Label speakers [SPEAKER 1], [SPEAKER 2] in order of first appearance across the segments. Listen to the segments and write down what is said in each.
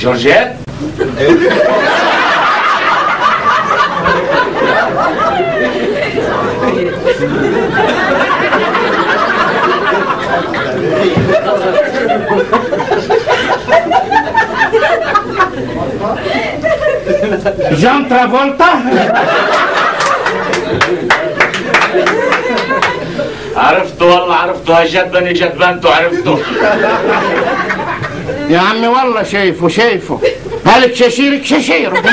[SPEAKER 1] جورجيت
[SPEAKER 2] جان ترافولتا
[SPEAKER 1] عرفته والله عرفته هجدني جدبنته عرفته
[SPEAKER 2] يا عمي والله شايفه شايفه. هلك ششيرك ششيره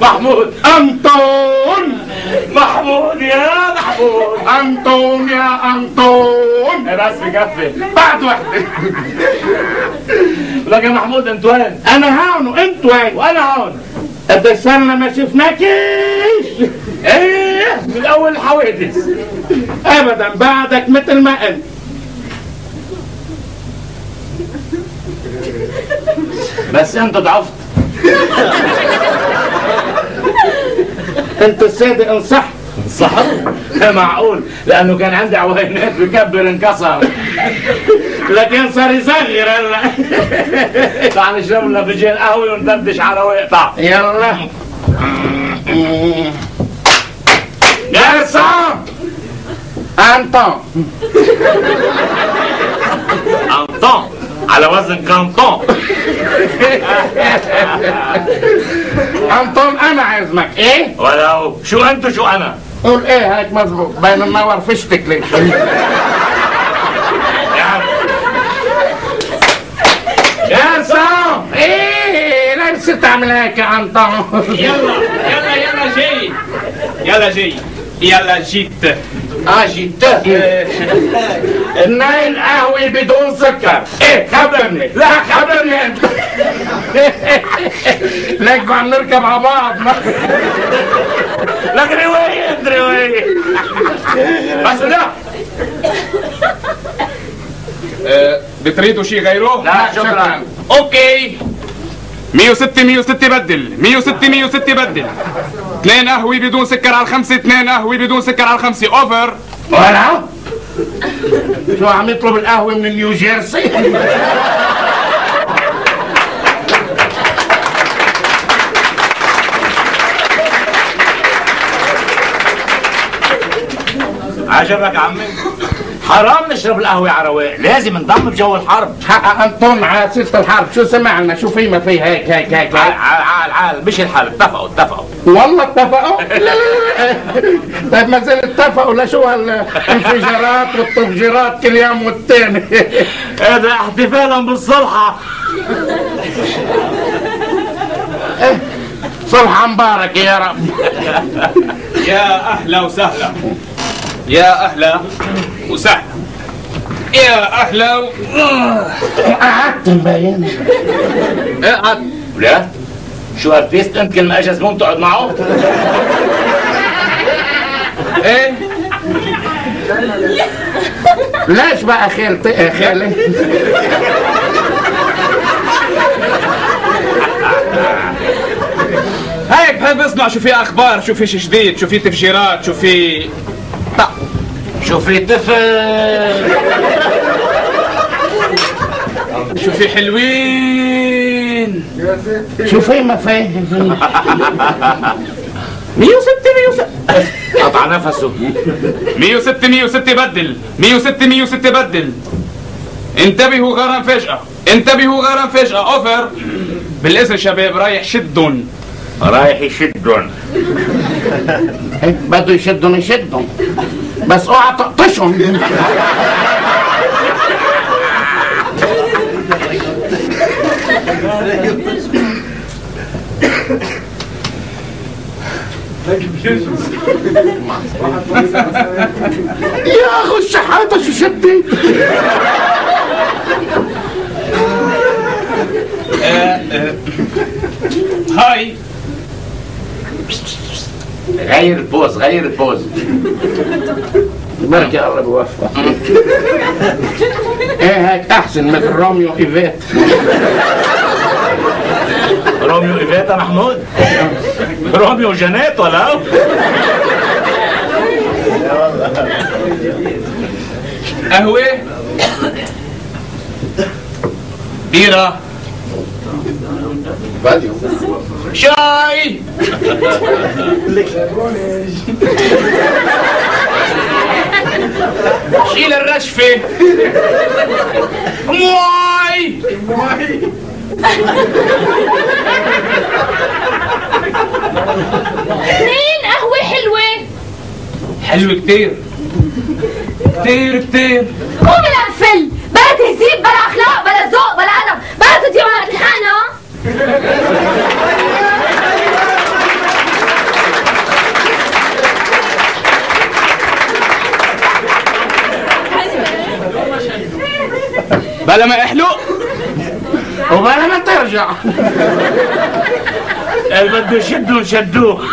[SPEAKER 1] محمود
[SPEAKER 2] أنطون.
[SPEAKER 1] محمود يا محمود.
[SPEAKER 2] أنطون يا أنطون.
[SPEAKER 1] بس بكفي
[SPEAKER 2] بعد وحده
[SPEAKER 1] لك يا محمود انت وين؟
[SPEAKER 2] أنا هون وانت وين
[SPEAKER 1] وأنا هون.
[SPEAKER 2] قد صرنا ما شفناكيش.
[SPEAKER 1] إيه من أول الحوادث.
[SPEAKER 2] ابدا بعدك مثل ما أنت.
[SPEAKER 1] بس انت ضعفت.
[SPEAKER 2] انت الصادق انصح.
[SPEAKER 1] صح معقول. لأنه كان عندي عوينات بكبر انكسر.
[SPEAKER 2] لكن صار يصغر. هلا
[SPEAKER 1] تعال نشرب لنا فنجان قهوة وندردش على وقطع
[SPEAKER 2] يلا. جرسون انطون
[SPEAKER 1] انطون على وزن كانطون
[SPEAKER 2] انطون أنا عازمك إيه؟
[SPEAKER 1] ولو شو انتو شو أنا؟
[SPEAKER 2] قول إيه هيك مزبوط بين النور فشتك لك
[SPEAKER 1] يعني.
[SPEAKER 2] جرسون إيه لا بتصير تعمل هيك يا انطون
[SPEAKER 3] يلا يلا يلا جاي. يلا جاي. يلا جيت.
[SPEAKER 2] آه جيت النايل قهوي بدون سكر. إيه خبرني. لا خبرني. انت ليك عم نركب على بعض.
[SPEAKER 1] لك رواية رواية. بس لا.
[SPEAKER 3] بتريدوا شيء غيره؟
[SPEAKER 1] لا شكرا.
[SPEAKER 3] okay. 106 106 بدل 106 106 بدل. اثنين قهوة بدون سكر على الخمسة اثنين قهوة بدون سكر على الخمسة. over
[SPEAKER 2] ولا شو عم يطلب القهوة من نيو جيرسي؟
[SPEAKER 1] عجبك عمي؟ حرام نشرب القهوة على رواق لازم نضم بجو الحرب.
[SPEAKER 2] حق انطون على سيرة الحرب. شو سمعنا؟ شو في ما في هيك هيك هيك,
[SPEAKER 1] عال
[SPEAKER 2] هيك.
[SPEAKER 1] عال عال عال مش الحال اتفقوا اتفقوا.
[SPEAKER 2] والله اتفقوا؟ لا لا لا طيب ما زال اتفقوا. لشو هالانفجارات والتفجيرات كل يوم والتاني.
[SPEAKER 1] هذا احتفالا بالصلحة.
[SPEAKER 2] صلحة مبارك يا رب.
[SPEAKER 3] يا أهلا وسهلا. يا أهلا. وسهلا يا أهلا و...
[SPEAKER 2] قعدت مبين
[SPEAKER 3] اقعد
[SPEAKER 1] لا. شو هالفيست أنت كل ما اجى زبون تقعد معه
[SPEAKER 3] إيه.
[SPEAKER 2] ليش بقى خالتي خالي
[SPEAKER 3] هيك بحب اسمع شو في أخبار شو في شي جديد شو في تفجيرات شو في
[SPEAKER 1] شو في طفل.
[SPEAKER 3] شو في حلوين
[SPEAKER 2] شو في ما في
[SPEAKER 3] 106 106
[SPEAKER 1] قطع نفسه.
[SPEAKER 3] 106 106 بدل. 106 106 بدل. انتبهوا غرام فجأة. انتبهوا غرام فجأة. اوفر بالاسم شباب رايح شدن
[SPEAKER 1] رايح يشدون
[SPEAKER 2] بده يشدهم يشدهم. بس اوعى تقطشهم. يا أخو الشحاتة شو شديت
[SPEAKER 3] هاي.
[SPEAKER 1] غير البوز غير البوز
[SPEAKER 2] بركي الله بوفق إيه هيك أحسن مثل روميو إيفيت.
[SPEAKER 1] روميو ايفيتا محمود؟ روميو جنات ولا هو؟
[SPEAKER 3] قهوة؟ بيرة؟
[SPEAKER 2] فاديو.
[SPEAKER 3] شاي. شيل الرشفة. مواي
[SPEAKER 4] اثنين قهوة حلوة.
[SPEAKER 3] حلو كتير. كتير كتير.
[SPEAKER 4] قوم القفل بلا تهذيب بلا اخلاق بلا ذوق بلا ادب بلا تدير على امتحانها
[SPEAKER 3] بلا ما احلق
[SPEAKER 2] وبلا ما ترجع.
[SPEAKER 1] بده يشدوا شدوه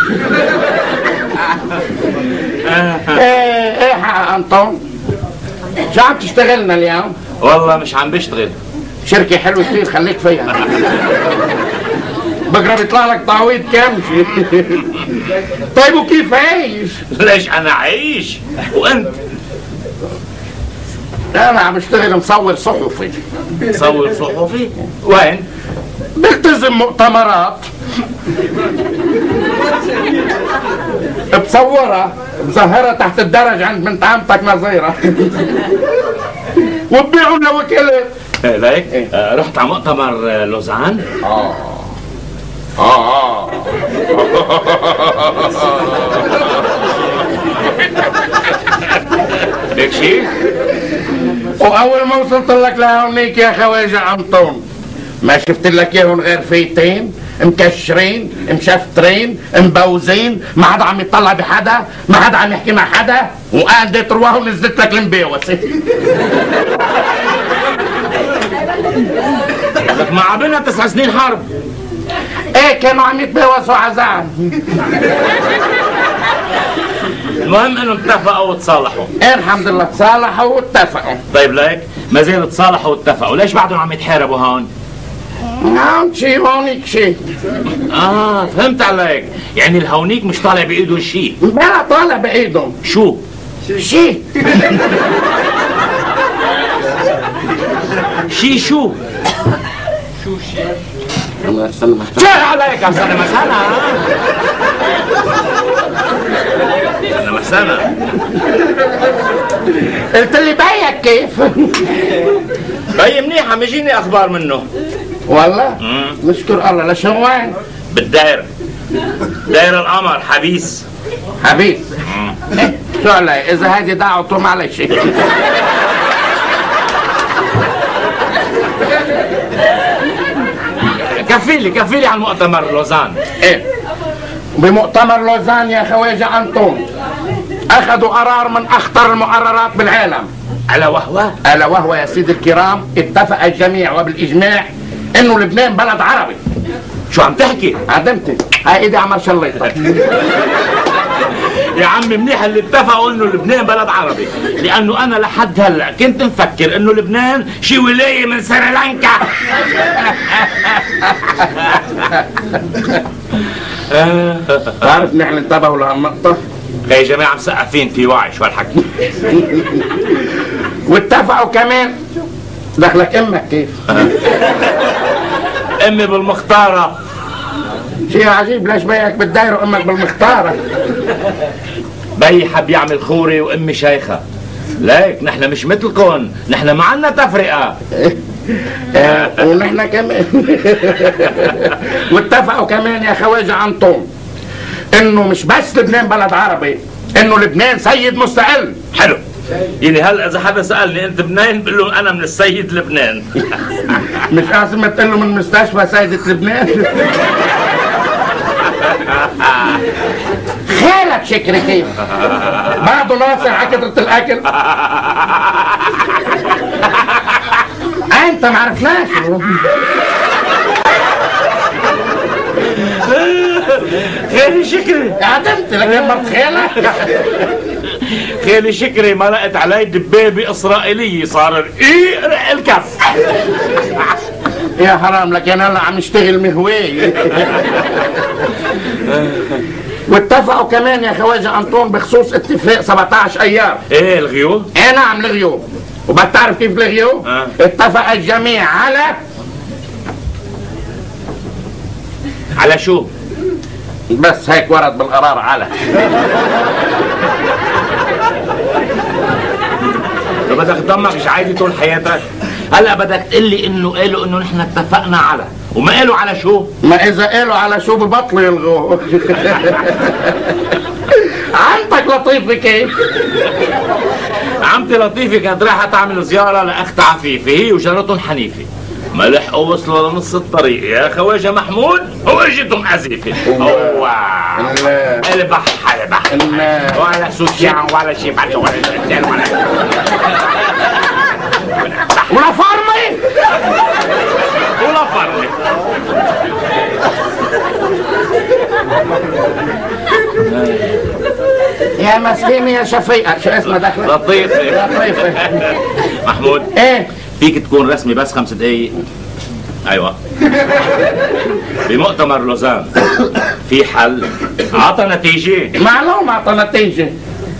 [SPEAKER 2] إيه إيه أنطون. شو عم تشتغلنا اليوم؟
[SPEAKER 1] والله مش عم بشتغل.
[SPEAKER 2] شركة حلوة كتير خليك فيها. بكره بيطلع لك تعويض كام طيب وكيف عايش؟
[SPEAKER 1] ليش أنا عايش؟ وأنت؟
[SPEAKER 2] أنا عم اشتغل مصور صحفي.
[SPEAKER 1] تصور صحفي؟ وين؟
[SPEAKER 2] بلتزم مؤتمرات. بصورها بظهرها تحت الدرج عند بنت عمتك نظيرة. وببيعهم لوكالات
[SPEAKER 1] إيه ليك؟ آه، رحت على مؤتمر آه، لوزان.
[SPEAKER 2] آه. آه.
[SPEAKER 1] هيك شيء
[SPEAKER 2] واول ما وصلت لك لهونيك يا خواجة انطون ما شفت لك إياهم غير فيتين مكشرين مشفترين مبوزين ما حدا عم يطلع بحدا ما حدا عم يحكي مع حدا وقعدت رواه ونزلت لك المبيوسه
[SPEAKER 1] لك ما عبنا تسع سنين حرب.
[SPEAKER 2] إيه كانوا عم يتباوسوا عزام.
[SPEAKER 1] المهم انهم اتفقوا وتصالحوا
[SPEAKER 2] إيه الحمد لله تصالحوا واتفقوا.
[SPEAKER 1] طيب ليك؟ ما زال تصالحوا واتفقوا. ليش بعدهم عم يتحاربوا هون؟
[SPEAKER 2] هون شي هونيك شي.
[SPEAKER 1] آه فهمت عليك. يعني الهونيك مش طالع بايده شيء
[SPEAKER 2] بلا طالع بإيدهم.
[SPEAKER 1] شو؟
[SPEAKER 2] شي.
[SPEAKER 1] شي شو؟ شو عليك؟ يا سنة سنة مسنة
[SPEAKER 2] قلت لي بيك كيف؟
[SPEAKER 1] بي منيح عم يجيني أخبار منه.
[SPEAKER 2] والله. نشكر الله. لشو وين
[SPEAKER 1] بالداير. داير القمر حبيس.
[SPEAKER 2] حبيب إيه، شو علي؟ إذا هذه دعوته معلش
[SPEAKER 1] كفيلي كفيلي على المؤتمر لوزان.
[SPEAKER 2] إيه. بمؤتمر لوزان يا خواجه انطون اخذوا قرار من أخطر المقررات بالعالم.
[SPEAKER 1] على وهوة
[SPEAKER 2] ألا وهو يا سيدي الكرام اتفق الجميع وبالإجماع إنه لبنان بلد عربي.
[SPEAKER 1] شو عم تحكي؟
[SPEAKER 2] عدمتي هاي إيدي عمر شليطه
[SPEAKER 1] يا عمي منيح اللي اتفقوا إنه لبنان بلد عربي. لأنه أنا لحد هلأ كنت مفكر إنه لبنان شي ولاية من سريلانكا.
[SPEAKER 2] بعرف نحن انتبهوا لهالنقطه
[SPEAKER 1] يا جماعة مسقفين في وعي شو هالحكي
[SPEAKER 2] واتفقوا كمان؟ دخلك أمك كيف؟
[SPEAKER 1] أمي بالمختارة.
[SPEAKER 2] شيء عجيب ليش بيك بتداير أمك بالمختارة؟
[SPEAKER 1] بي حب يعمل خوري وأمي شيخة. ليك نحن مش مثلكم نحن ما عنا تفرقة.
[SPEAKER 2] آه، ونحن كمان. واتفقوا كمان يا خواجه انطون إنه مش بس لبنان بلد عربي إنه لبنان سيد مستقل.
[SPEAKER 1] حلو. يعني هلا إذا حدا سألني أنت منين بقول له أنا من السيد لبنان.
[SPEAKER 2] مش قاسم تقول له من مستشفى سيدة لبنان؟ خالك شكري كيف؟ بعده ناصر على كترة الأكل. أنت ما
[SPEAKER 1] خيري شكري
[SPEAKER 2] عدمت لكن مرت خالك
[SPEAKER 1] خيري شكري مرقت علي دبابة إسرائيلية. صار إيه الكف.
[SPEAKER 2] يا حرام لكن هلا عم يشتغل مهواي واتفقوا كمان يا خواجة أنطون بخصوص اتفاق 17 أيار.
[SPEAKER 1] إيه الغيو
[SPEAKER 2] إيه نعم لغيوب وبتعرف كيف لغيوب
[SPEAKER 1] آه.
[SPEAKER 2] اتفق الجميع على
[SPEAKER 1] على شو؟
[SPEAKER 2] بس هيك ورد بالقرار على.
[SPEAKER 1] بدك تضمك عادي طول حياتك. هلا بدك تقول لي إنه قالوا إنه نحن اتفقنا على. وما قالوا على شو؟
[SPEAKER 2] ما إذا قالوا على شو ببطلوا يلغوه عمتك لطيفة كيف؟
[SPEAKER 1] عمتي لطيفة كانت رايحة تعمل زيارة لأخت عفيفة هي وجارتهم حنيفة. ما لحقوا وصلوا لنص الطريق. يا خواجة محمود هو اجتهم ازيفه هو.
[SPEAKER 2] لا.
[SPEAKER 1] البح البح
[SPEAKER 2] لا.
[SPEAKER 1] ولا سوشيان ولا شيء بعد ولا سوشيان ولا
[SPEAKER 2] ولا فرمي
[SPEAKER 1] ولا فرق
[SPEAKER 2] يا مسكينة يا شفيقة شو اسمها دخلت
[SPEAKER 1] لطيفه
[SPEAKER 2] لطيفة
[SPEAKER 1] محمود.
[SPEAKER 2] إيه؟
[SPEAKER 1] فيك تكون رسمي بس خمس دقايق. أيوه. بمؤتمر لوزان. في حل. عطى نتيجة.
[SPEAKER 2] معلوم أعطى نتيجة.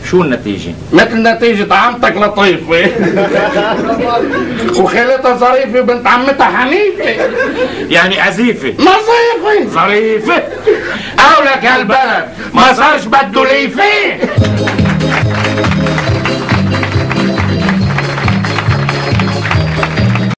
[SPEAKER 1] شو النتيجة؟
[SPEAKER 2] مثل نتيجة عمتك لطيفة. وخالتها ظريفة وبنت عمتها حنيفة.
[SPEAKER 1] يعني عزيفة.
[SPEAKER 2] نظيفة
[SPEAKER 1] ظريفة.
[SPEAKER 2] أولك هالبلد ما صارش بده ليفة.